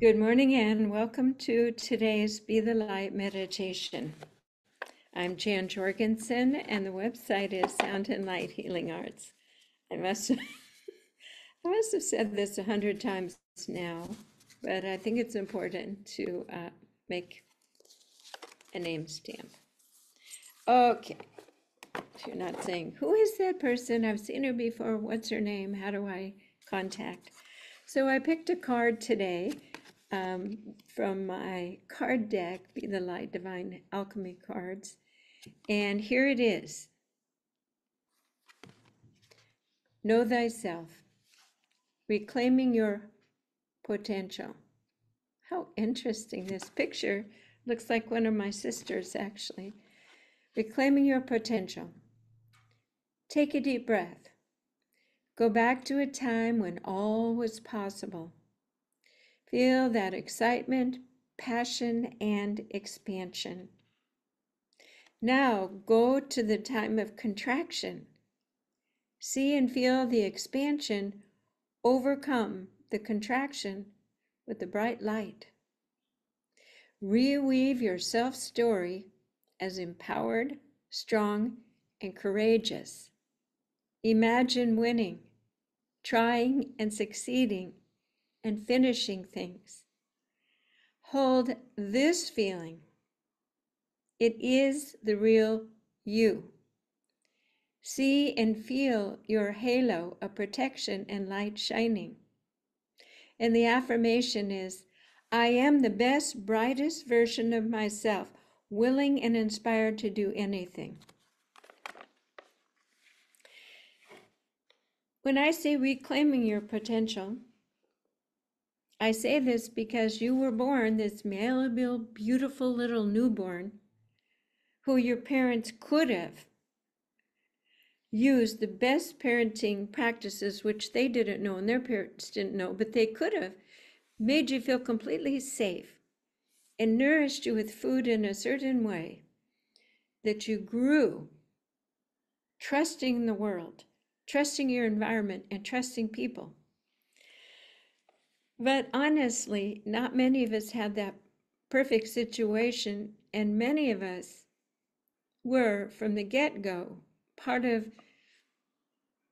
Good morning and welcome to today's Be the Light meditation. I'm Jan Jorgensen and the website is Sound and Light Healing Arts. I must I must have said this a hundred times now, but I think it's important to uh, make a name stamp. Okay. You're not saying, who is that person? I've seen her before. What's her name? How do I contact? So I picked a card today um, from my card deck, Be the Light Divine Alchemy cards. And here it is Know thyself, reclaiming your potential. How interesting. This picture looks like one of my sisters, actually. Reclaiming your potential. Take a deep breath. Go back to a time when all was possible. Feel that excitement, passion, and expansion. Now go to the time of contraction. See and feel the expansion overcome the contraction with the bright light. Reweave your self story as empowered, strong, and courageous. Imagine winning, trying and succeeding, and finishing things. Hold this feeling. It is the real you. See and feel your halo of protection and light shining. And the affirmation is I am the best, brightest version of myself, willing and inspired to do anything. When I say reclaiming your potential, I say this because you were born this malleable, beautiful little newborn who your parents could have used the best parenting practices, which they didn't know and their parents didn't know, but they could have made you feel completely safe and nourished you with food in a certain way that you grew trusting the world trusting your environment, and trusting people. But honestly, not many of us had that perfect situation, and many of us were from the get go part of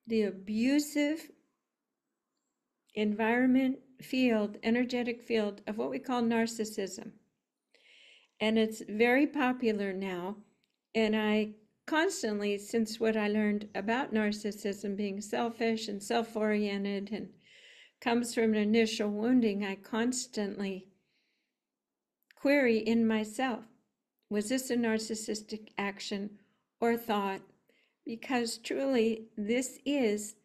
the abusive environment field, energetic field of what we call narcissism. And it's very popular now. And I constantly since what I learned about narcissism being selfish and self oriented and comes from an initial wounding, I constantly query in myself was this a narcissistic action or thought? Because truly, this is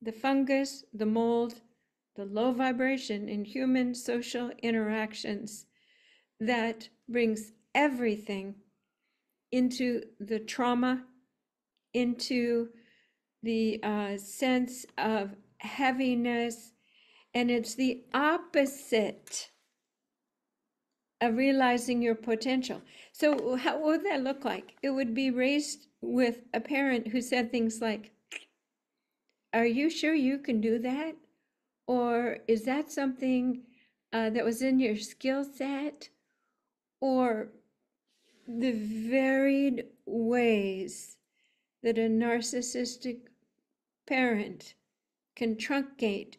the fungus, the mold, the low vibration in human social interactions that brings everything into the trauma, into the uh, sense of heaviness, and it's the opposite of realizing your potential. So, how would that look like? It would be raised with a parent who said things like, Are you sure you can do that? Or is that something uh, that was in your skill set? Or the varied ways that a narcissistic parent can truncate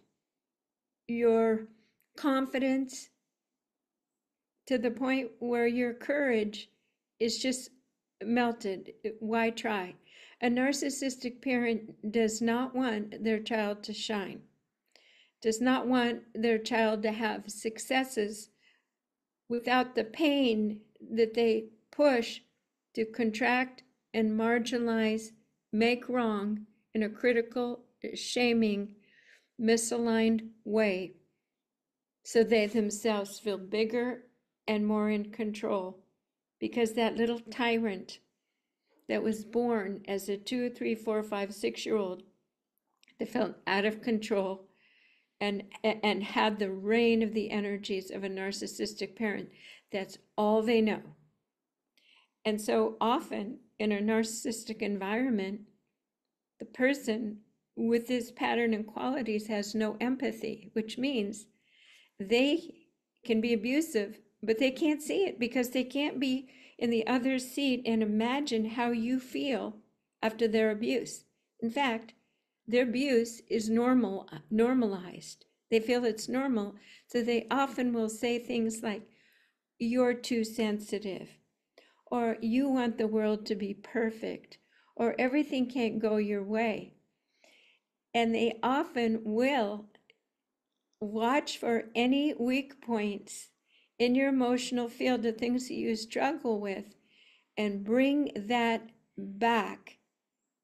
your confidence to the point where your courage is just melted. Why try? A narcissistic parent does not want their child to shine, does not want their child to have successes without the pain that they push to contract and marginalize, make wrong in a critical, shaming, misaligned way so they themselves feel bigger and more in control because that little tyrant that was born as a two, three, four, five, six year old that felt out of control and and had the reign of the energies of a narcissistic parent. That's all they know. And so often in a narcissistic environment, the person with this pattern and qualities has no empathy, which means they can be abusive, but they can't see it because they can't be in the other's seat and imagine how you feel after their abuse. In fact, their abuse is normal normalized. They feel it's normal, so they often will say things like you're too sensitive or you want the world to be perfect or everything can't go your way. And they often will watch for any weak points in your emotional field, the things that you struggle with, and bring that back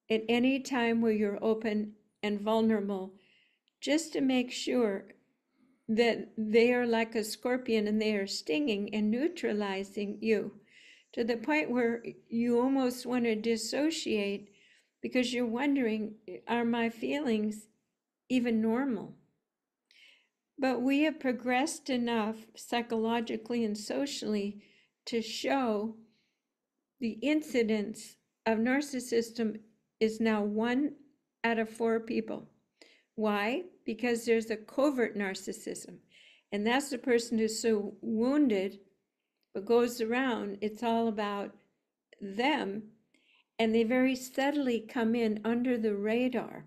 at any time where you're open and vulnerable, just to make sure that they are like a scorpion and they are stinging and neutralizing you to the point where you almost want to dissociate because you're wondering are my feelings even normal? But we have progressed enough psychologically and socially to show the incidence of narcissism is now one out of four people. Why? Because there's a covert narcissism. And that's the person who's so wounded, but goes around, it's all about them. And they very steadily come in under the radar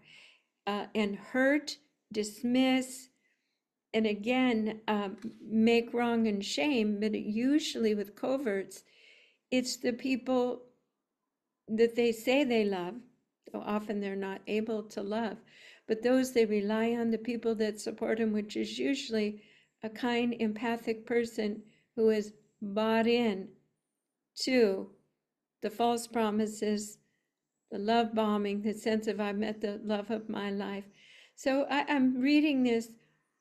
uh, and hurt, dismiss, and again um, make wrong and shame but usually with coverts it's the people that they say they love though often they're not able to love but those they rely on the people that support them which is usually a kind empathic person who has bought in to the false promises the love bombing the sense of I've met the love of my life so I, i'm reading this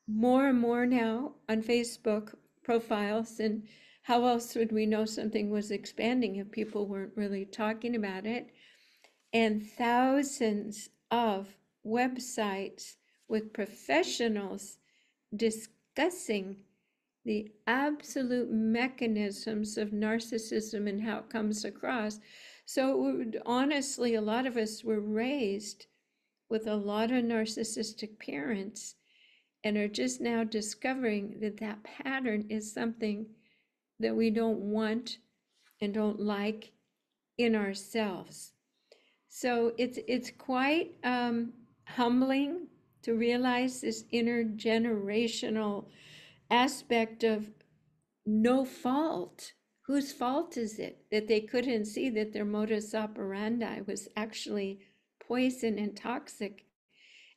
more and more now on Facebook profiles. And how else would we know something was expanding if people weren't really talking about it? And thousands of websites with professionals discussing the absolute mechanisms of narcissism and how it comes across. So, honestly, a lot of us were raised with a lot of narcissistic parents and are just now discovering that that pattern is something that we don't want and don't like in ourselves. So it's it's quite um, humbling to realize this intergenerational aspect of no fault. Whose fault is it that they couldn't see that their modus operandi was actually poison and toxic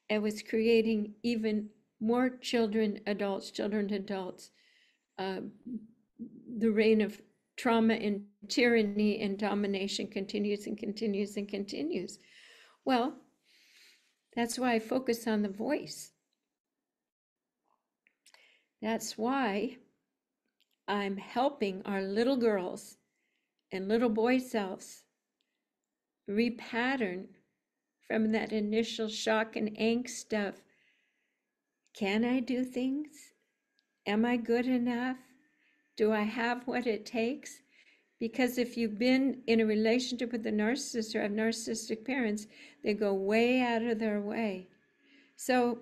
and was creating even more children, adults, children, adults, uh, the reign of trauma and tyranny and domination continues and continues and continues. Well, that's why I focus on the voice. That's why I'm helping our little girls and little boy selves repattern from that initial shock and angst of can I do things? Am I good enough? Do I have what it takes? Because if you've been in a relationship with a narcissist or have narcissistic parents, they go way out of their way. So,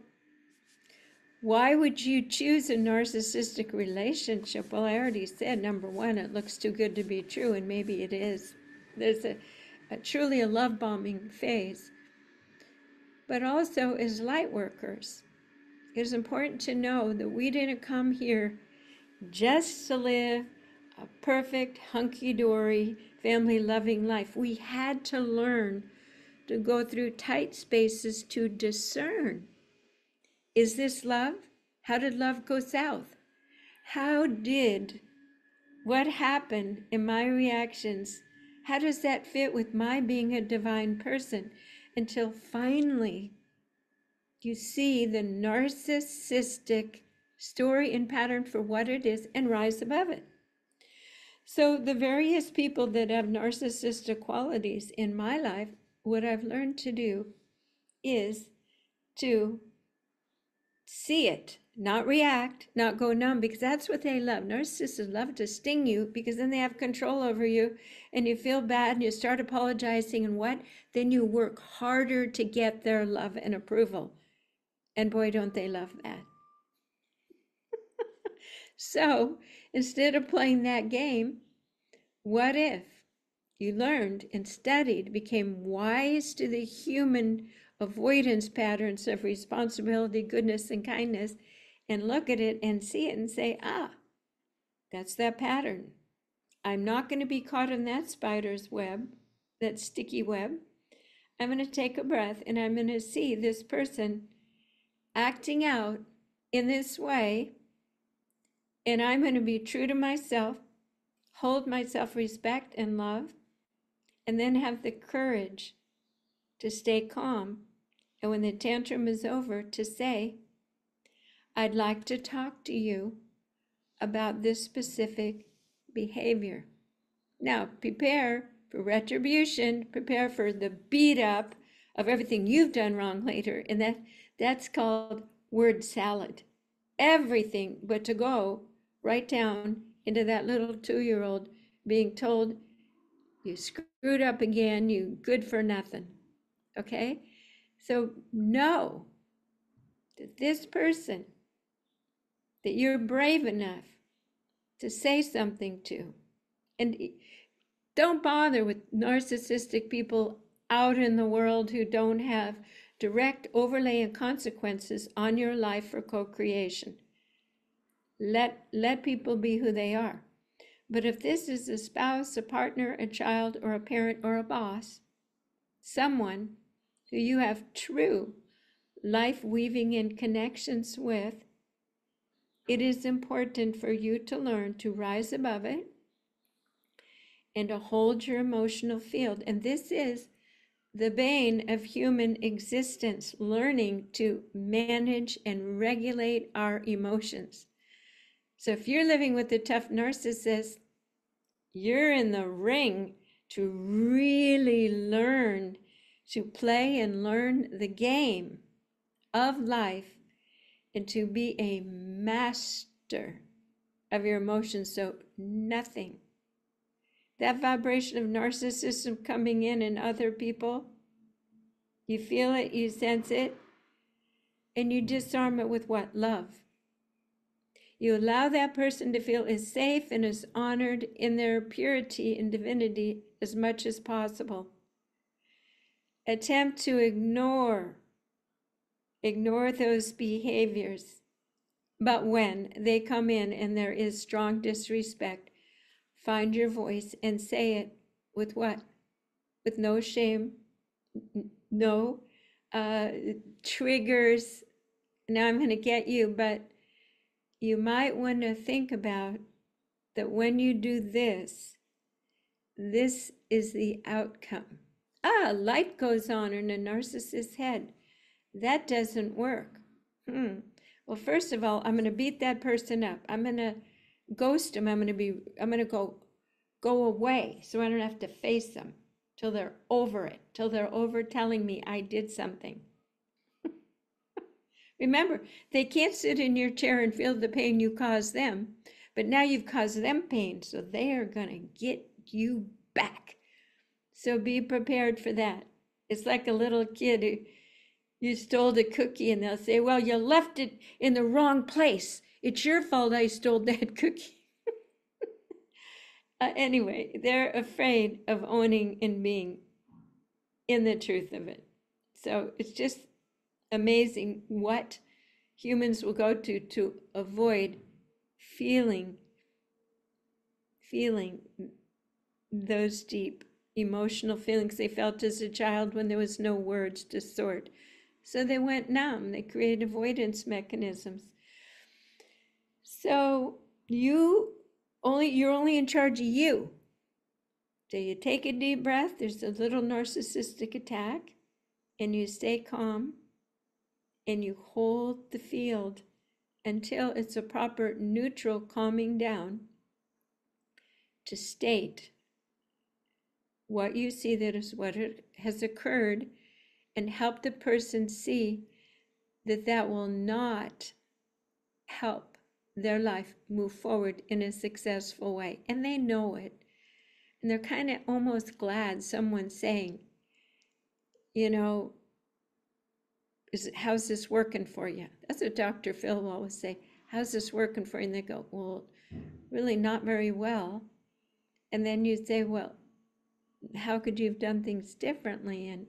why would you choose a narcissistic relationship? Well, I already said number one, it looks too good to be true, and maybe it is. There's a, a truly a love bombing phase. But also as light workers, it is important to know that we didn't come here just to live a perfect, hunky dory, family loving life. We had to learn to go through tight spaces to discern is this love? How did love go south? How did what happened in my reactions? How does that fit with my being a divine person? Until finally you see the narcissistic story and pattern for what it is and rise above it. So, the various people that have narcissistic qualities in my life, what I've learned to do is to see it, not react, not go numb, because that's what they love. Narcissists love to sting you because then they have control over you and you feel bad and you start apologizing and what? Then you work harder to get their love and approval. And boy, don't they love that. So instead of playing that game, what if you learned and studied, became wise to the human avoidance patterns of responsibility, goodness, and kindness, and look at it and see it and say, ah, that's that pattern. I'm not going to be caught in that spider's web, that sticky web. I'm going to take a breath and I'm going to see this person acting out in this way and I'm going to be true to myself, hold myself respect and love, and then have the courage to stay calm. And when the tantrum is over, to say, I'd like to talk to you about this specific behavior. Now, prepare for retribution, prepare for the beat up of everything you've done wrong later. And that, that's called word salad. Everything but to go right down into that little two year old being told, you screwed up again, you good for nothing. Okay? So know that this person that you're brave enough to say something to, and don't bother with narcissistic people out in the world who don't have direct overlay and consequences on your life for co creation. Let, let people be who they are. But if this is a spouse, a partner, a child, or a parent, or a boss, someone who you have true life weaving in connections with, it is important for you to learn to rise above it and to hold your emotional field. And this is the bane of human existence learning to manage and regulate our emotions. So if you're living with a tough narcissist, you're in the ring to really learn to play and learn the game of life and to be a master of your emotions. So nothing. That vibration of narcissism coming in in other people, you feel it, you sense it, and you disarm it with what? Love. You allow that person to feel as safe and as honored in their purity and divinity as much as possible. Attempt to ignore, ignore those behaviors. But when they come in and there is strong disrespect, find your voice and say it with what? With no shame, no uh, triggers. Now I'm going to get you, but you might want to think about that when you do this, this is the outcome. Ah, light goes on in a narcissist's head. That doesn't work. Hmm. Well, first of all, I'm going to beat that person up. I'm going to ghost them. I'm going to be, I'm going to go, go away so I don't have to face them till they're over it, till they're over telling me I did something. Remember, they can't sit in your chair and feel the pain you caused them, but now you've caused them pain, so they are going to get you back. So be prepared for that. It's like a little kid who you stole the cookie and they'll say, Well, you left it in the wrong place. It's your fault I stole that cookie. uh, anyway, they're afraid of owning and being in the truth of it. So it's just amazing what humans will go to to avoid feeling feeling those deep emotional feelings they felt as a child when there was no words to sort. So they went numb. They created avoidance mechanisms. So you only you're only in charge of you. So you take a deep breath. There's a little narcissistic attack. And you stay calm. And you hold the field until it's a proper neutral calming down to state what you see that is what has occurred and help the person see that that will not help their life move forward in a successful way. And they know it. And they're kind of almost glad someone's saying, you know, is how's this working for you? That's what Dr. Phil will always say. how's this working for you? And they go, well, really not very well. And then you say, well, how could you have done things differently? And,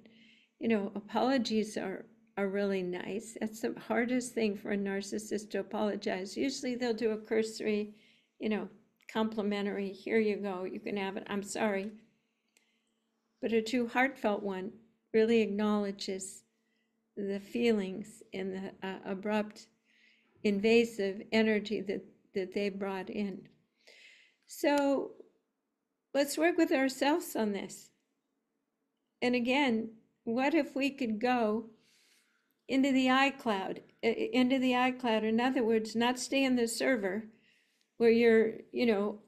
you know, apologies are, are really nice. That's the hardest thing for a narcissist to apologize. Usually they'll do a cursory, you know, complimentary, here you go, you can have it, I'm sorry. But a true heartfelt one really acknowledges the feelings and the uh, abrupt, invasive energy that, that they brought in. So let's work with ourselves on this. And again, what if we could go into the iCloud, into the iCloud, in other words, not stay in the server where you're, you know,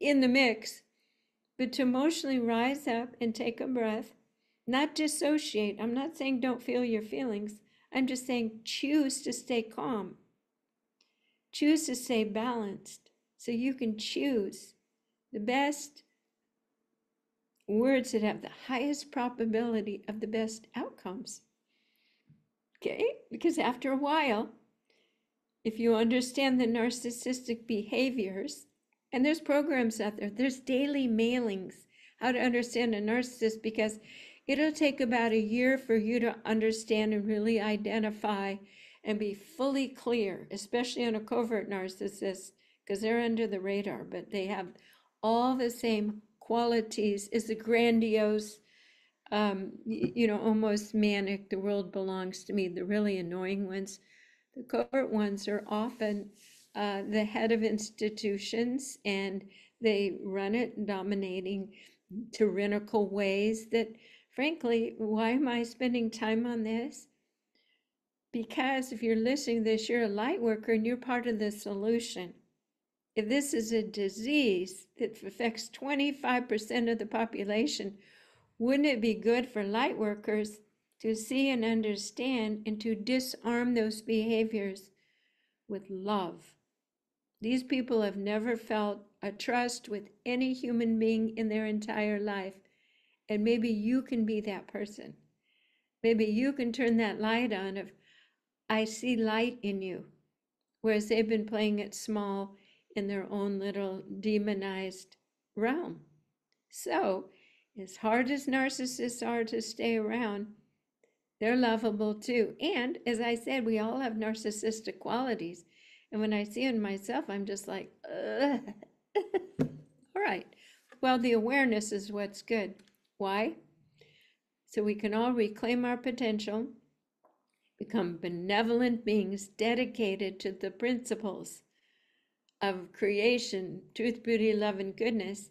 in the mix, but to emotionally rise up and take a breath, not dissociate. I'm not saying don't feel your feelings. I'm just saying choose to stay calm. Choose to stay balanced so you can choose the best words that have the highest probability of the best outcomes. Okay? Because after a while, if you understand the narcissistic behaviors, and there's programs out there, there's daily mailings how to understand a narcissist because it'll take about a year for you to understand and really identify and be fully clear, especially on a covert narcissist, because they're under the radar, but they have all the same qualities is the grandiose, um, you know, almost manic, the world belongs to me, the really annoying ones the covert ones are often uh, the head of institutions and they run it in dominating tyrannical ways that, frankly, why am I spending time on this? Because if you're listening to this, you're a light worker and you're part of the solution. If this is a disease that affects 25% of the population, wouldn't it be good for light workers to see and understand and to disarm those behaviors with love. These people have never felt a trust with any human being in their entire life. And maybe you can be that person. Maybe you can turn that light on of, I see light in you. Whereas they've been playing it small in their own little demonized realm. So, as hard as narcissists are to stay around, they're lovable too. And as I said, we all have narcissistic qualities. And when I see it in myself, I'm just like, all right. Well, the awareness is what's good. Why? So we can all reclaim our potential, become benevolent beings dedicated to the principles of creation, truth, beauty, love, and goodness,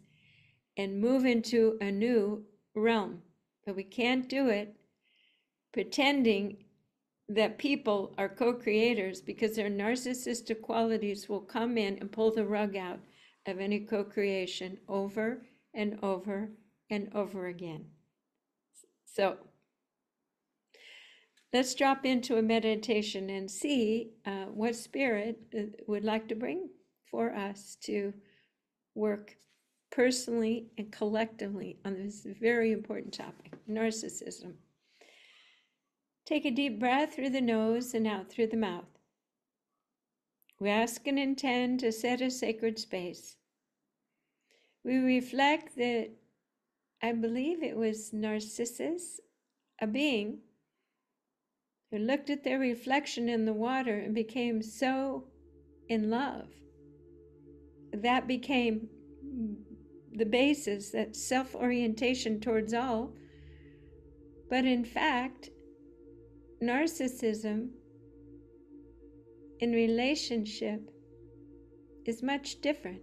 and move into a new realm. But we can't do it pretending that people are co creators because their narcissistic qualities will come in and pull the rug out of any co creation over and over and over again. So, let's drop into a meditation and see uh, what spirit uh, would like to bring for us to work personally and collectively on this very important topic narcissism. Take a deep breath through the nose and out through the mouth. We ask and intend to set a sacred space. We reflect that I believe it was Narcissus, a being who looked at their reflection in the water and became so in love. That became the basis, that self orientation towards all. But in fact, narcissism in relationship is much different.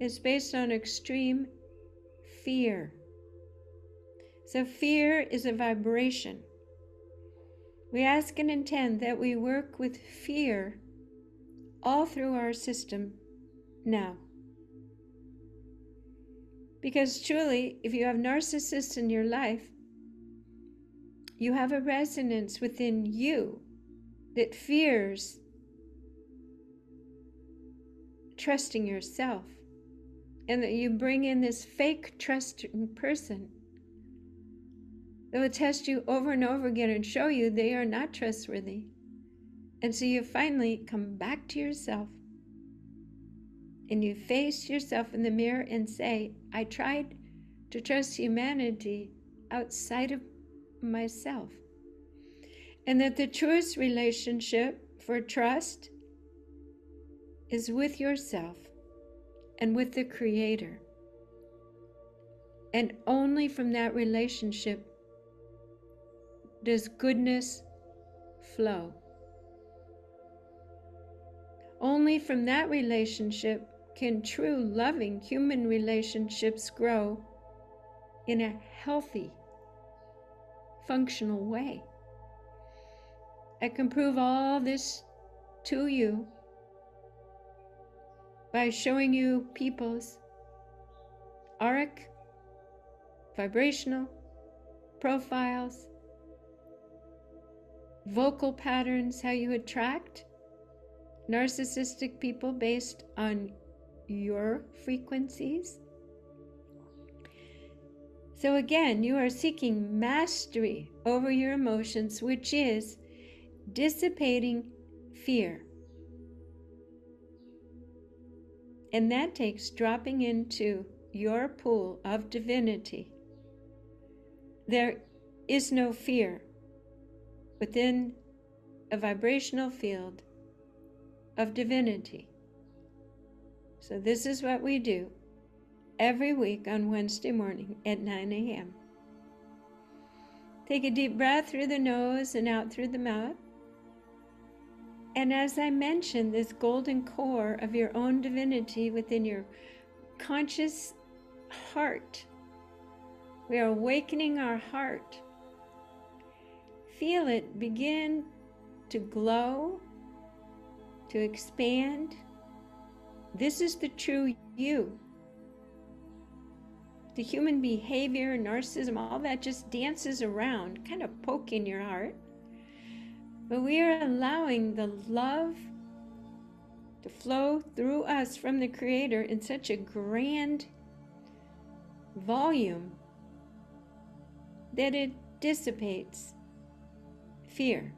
It's based on extreme fear. So, fear is a vibration. We ask and intend that we work with fear all through our system now. Because truly, if you have narcissists in your life, you have a resonance within you that fears trusting yourself and that you bring in this fake trusting person that will test you over and over again and show you they are not trustworthy. And so you finally come back to yourself and you face yourself in the mirror and say, I tried to trust humanity outside of myself. And that the truest relationship for trust is with yourself and with the Creator. And only from that relationship does goodness flow. Only from that relationship can true loving human relationships grow in a healthy, functional way. I can prove all this to you by showing you people's auric, vibrational profiles, vocal patterns, how you attract narcissistic people based on your frequencies. So, again, you are seeking mastery over your emotions, which is dissipating fear. And that takes dropping into your pool of divinity. There is no fear within a vibrational field of divinity. So, this is what we do every week on Wednesday morning at 9 a.m. Take a deep breath through the nose and out through the mouth. And as I mentioned, this golden core of your own divinity within your conscious heart, we are awakening our heart. Feel it begin to glow, to expand, this is the true you. The human behavior, narcissism, all that just dances around, kind of poking your heart. But we are allowing the love to flow through us from the Creator in such a grand volume that it dissipates fear.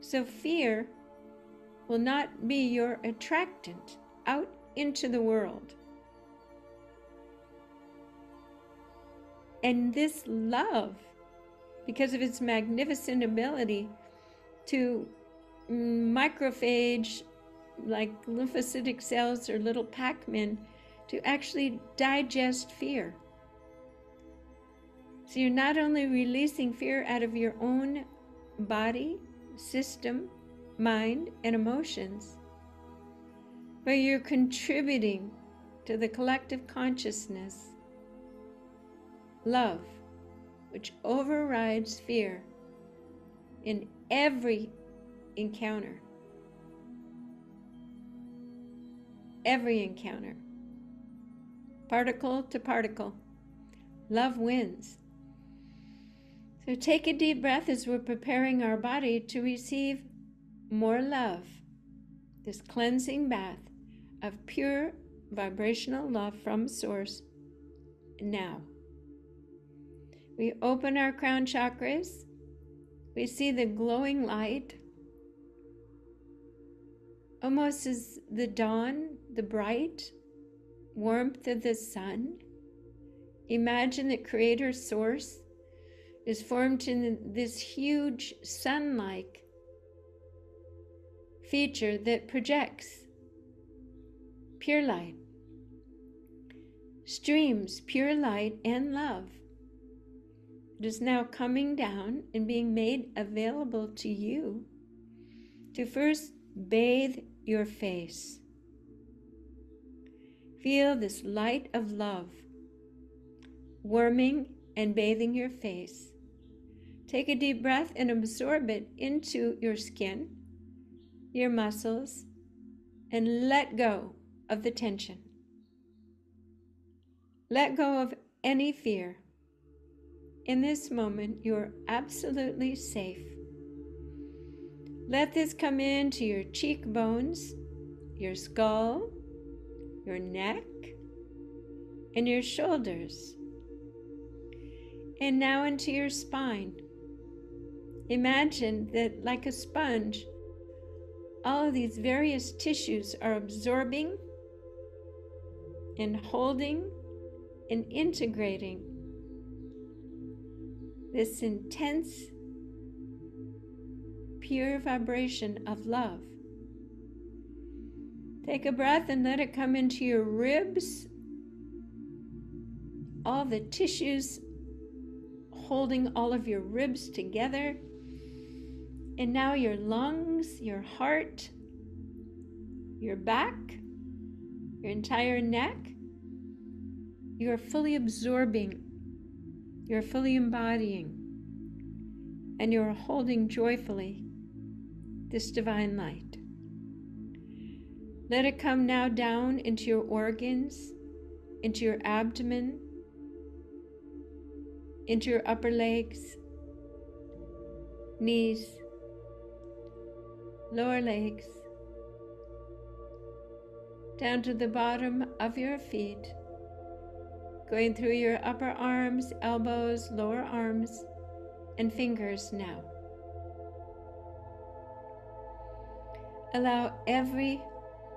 So, fear will not be your attractant out into the world. And this love, because of its magnificent ability to microphage like lymphocytic cells or little Pac Men, to actually digest fear. So you're not only releasing fear out of your own body, system, mind, and emotions, but you're contributing to the collective consciousness. Love, which overrides fear in every encounter. Every encounter. Particle to particle. Love wins. So take a deep breath as we're preparing our body to receive more love, this cleansing bath of pure vibrational love from Source now. We open our crown chakras. We see the glowing light, almost as the dawn, the bright warmth of the sun. Imagine that Creator Source is formed in this huge sun like feature that projects pure light, streams pure light and love. It is now coming down and being made available to you to first bathe your face. Feel this light of love warming and bathing your face. Take a deep breath and absorb it into your skin your muscles and let go of the tension. Let go of any fear. In this moment, you're absolutely safe. Let this come into your cheekbones, your skull, your neck, and your shoulders. And now into your spine, imagine that, like a sponge, all of these various tissues are absorbing and holding and integrating this intense, pure vibration of love. Take a breath and let it come into your ribs, all the tissues holding all of your ribs together. And now your lungs, your heart, your back, your entire neck, you are fully absorbing, you're fully embodying, and you're holding joyfully this divine light. Let it come now down into your organs, into your abdomen, into your upper legs, knees, lower legs, down to the bottom of your feet, going through your upper arms, elbows, lower arms, and fingers now. Allow every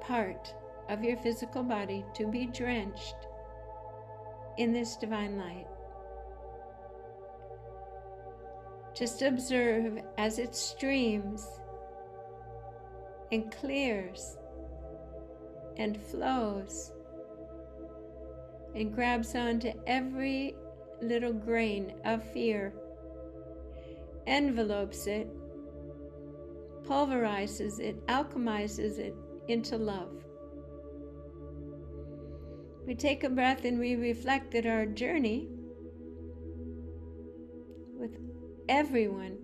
part of your physical body to be drenched in this divine light. Just observe as it streams and clears and flows and grabs onto every little grain of fear, envelopes it, pulverizes it, alchemizes it into love. We take a breath and we reflect that our journey with everyone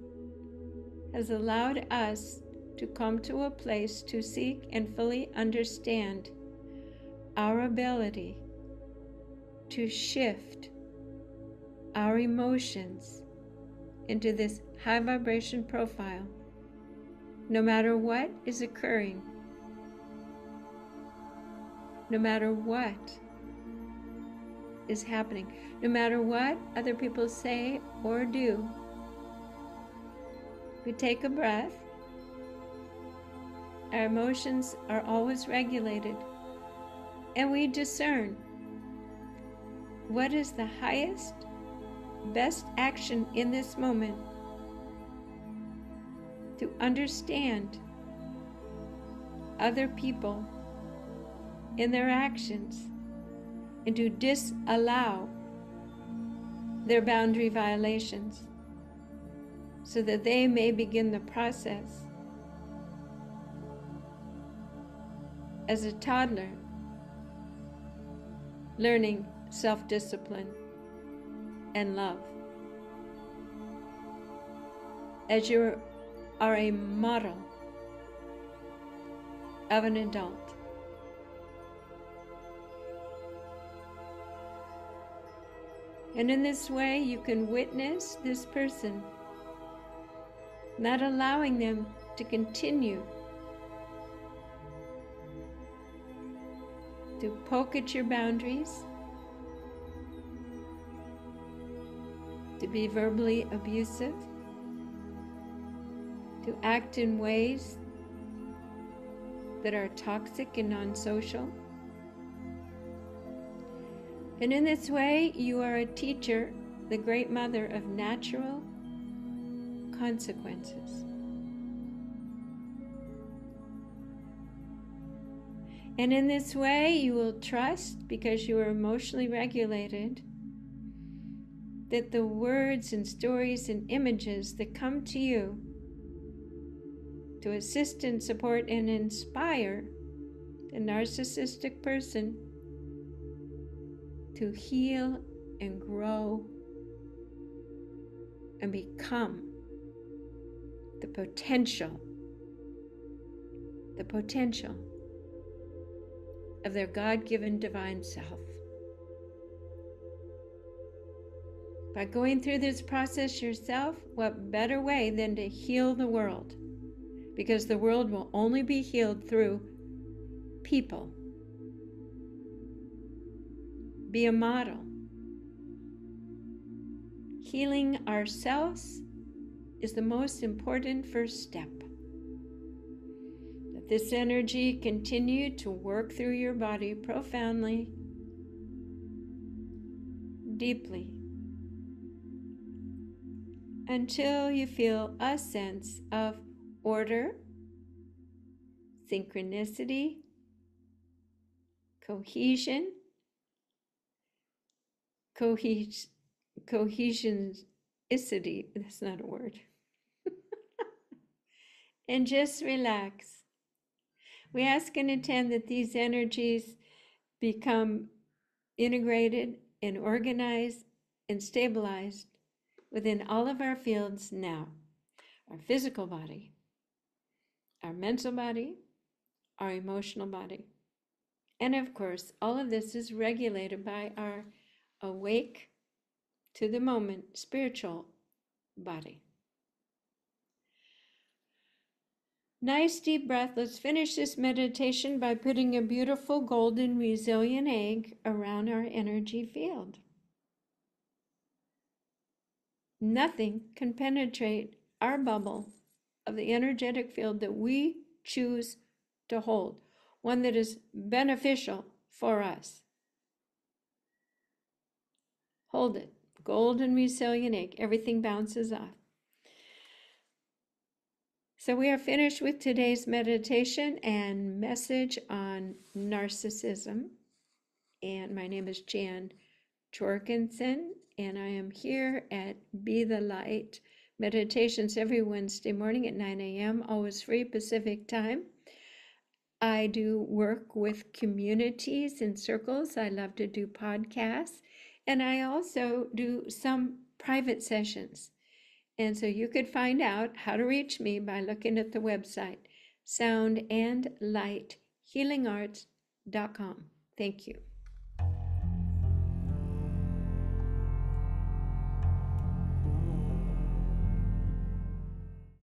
has allowed us to come to a place to seek and fully understand our ability to shift our emotions into this high vibration profile, no matter what is occurring, no matter what is happening, no matter what other people say or do. We take a breath. Our emotions are always regulated, and we discern what is the highest, best action in this moment to understand other people in their actions and to disallow their boundary violations so that they may begin the process as a toddler learning self discipline and love. As you are a model of an adult. And in this way, you can witness this person, not allowing them to continue to poke at your boundaries, to be verbally abusive, to act in ways that are toxic and non social. And in this way, you are a teacher, the great mother of natural consequences. And in this way, you will trust because you are emotionally regulated that the words and stories and images that come to you to assist and support and inspire the narcissistic person to heal and grow and become the potential, the potential of their God given divine self. By going through this process yourself, what better way than to heal the world? Because the world will only be healed through people. Be a model. Healing ourselves is the most important first step. This energy continue to work through your body profoundly, deeply, until you feel a sense of order, synchronicity, cohesion, cohes- cohesionicity, that's not a word. and just relax. We ask and intend that these energies become integrated and organized and stabilized within all of our fields now our physical body, our mental body, our emotional body. And of course, all of this is regulated by our awake to the moment spiritual body. Nice deep breath. Let's finish this meditation by putting a beautiful golden resilient egg around our energy field. Nothing can penetrate our bubble of the energetic field that we choose to hold, one that is beneficial for us. Hold it. Golden resilient egg. Everything bounces off. So we are finished with today's meditation and message on narcissism. And my name is Jan Jorgensen, and I am here at Be the Light meditations every Wednesday morning at 9 a.m., always free Pacific time. I do work with communities and circles. I love to do podcasts, and I also do some private sessions. And so you could find out how to reach me by looking at the website soundandlighthealingarts.com. Thank you.